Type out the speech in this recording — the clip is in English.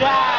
Yeah!